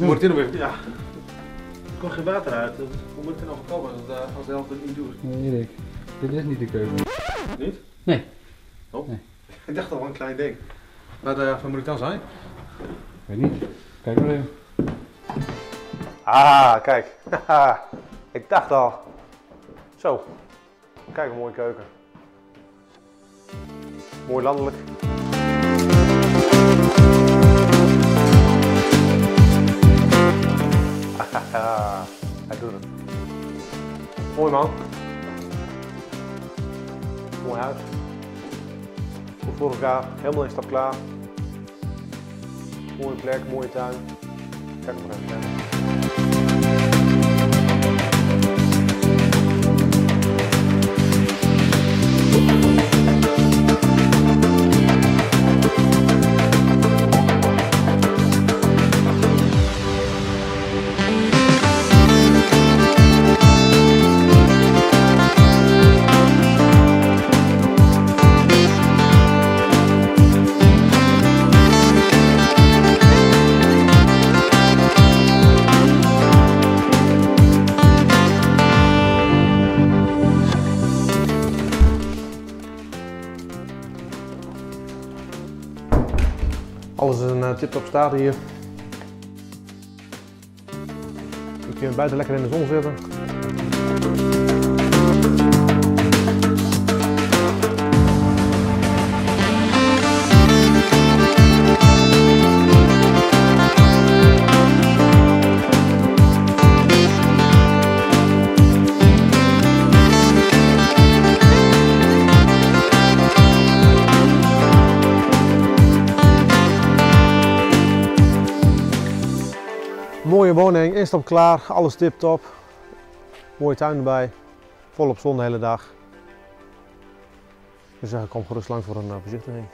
Moet het Er komt geen water uit. Dus Hoe moet ik er nou voor komen als, eh, als de helft het niet doet? Nee. Dit is niet de keuken. Niet? Nee. Oh. Nee. Ik dacht al wel een klein ding. Wat uh, moet ik dan zijn? Weet niet. Kijk maar even. Ah, kijk. ik dacht al. Zo. Kijk, een mooie keuken. Mooi landelijk. Mooi man. Mooi huis. Goed voor elkaar. Helemaal in stap klaar. Mooie plek, mooie tuin. Kijk maar even. Alles is een uh, tip-top staat hier. Je kunt buiten lekker in de zon zitten. Mooie woning, instap klaar, alles tip-top. Mooie tuin erbij, volop zon de hele dag. Dus ik kom gerust lang voor een bezichtiging.